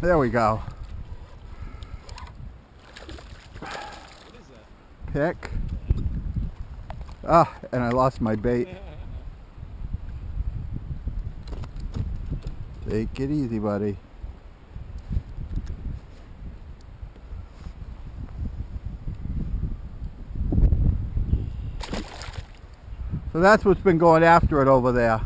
There we go. Pick. Ah, and I lost my bait. Take it easy, buddy. So that's what's been going after it over there.